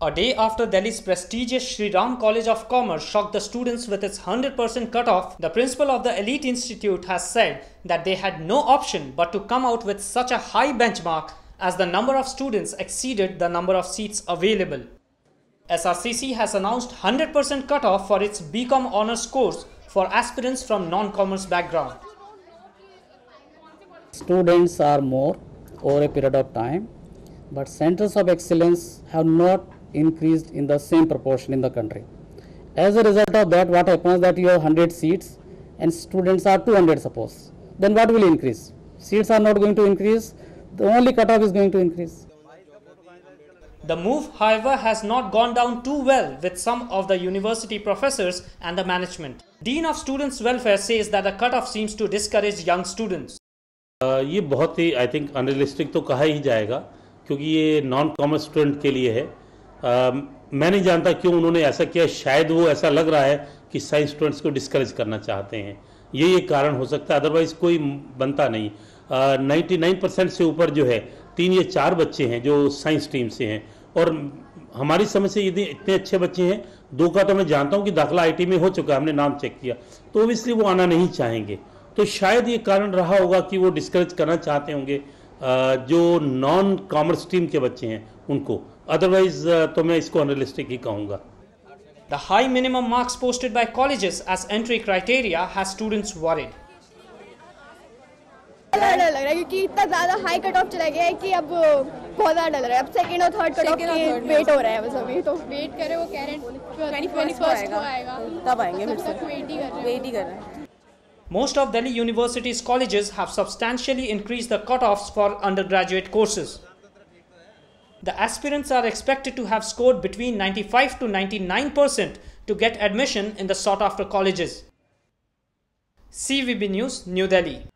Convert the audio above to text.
A day after Delhi's prestigious Sri Ram College of Commerce shocked the students with its 100% cutoff, the principal of the elite institute has said that they had no option but to come out with such a high benchmark as the number of students exceeded the number of seats available. SRCC has announced 100% cutoff for its BCom honors course for aspirants from non-commerce background. Students are more over a period of time, but centers of excellence have not increased in the same proportion in the country. As a result of that, what happens that you have 100 seats and students are 200 suppose. Then what will increase? Seats are not going to increase, the only cutoff is going to increase. The move, however, has not gone down too well with some of the university professors and the management. Dean of Students Welfare says that the cutoff seems to discourage young students. Uh, ये बहुत ही I think unrealistic तो कहा ही जाएगा क्योंकि ये non commerce student के लिए है मैं नहीं जानता क्यों उन्होंने ऐसा किया, शायद वो ऐसा लग रहा है कि साइंस स्टूडेंट्स को डिस्करेज करना चाहते हैं। ये एक कारण हो सकता है अदरवाइज़ कोई बनता नहीं। नाइन्टी नाइन परसेंट से ऊपर जो है, तीन या चार बच्चे हैं जो साइंस टीम से हैं। और हमारी समझ से यदि इतने अच्छे बच्चे हैं, दो का तो मैं जानता हूँ कि दाखिला आईटी में हो चुका है, हमने नाम चेक किया। तो ओबियसली वो आना नहीं चाहेंगे। तो शायद ये कारण रहा होगा कि वो डिस्करेज करना चाहते होंगे। जो नॉन कॉमर्स टीम के बच्चे हैं उनको। अदरवाइज़ तो मैं इसको अनरियलिस्टिक ही कहूँगा। The high minimum marks posted by colleges as entry criteria has students worried. डर लग रहा है क्योंकि इतना ज़्यादा हाई कट ऑफ़ चला गया है कि अब बहुत ज़्यादा डर रहा है। अब सेकंड और थर्ड कट ऑफ़ के वेट हो रहा है बस अभी तो। वेट करे वो कह रहे हैं आएगा। तब आएँगे फिर से। वेट ही कर रहे हैं। वेट ही कर रहे हैं। Most of Delhi University's colleges have substantially increased the cutoffs for undergraduate courses. The aspirants are expected to have scored between 95 to 99% to get admission in the sought after colleges. CVB News, New Delhi.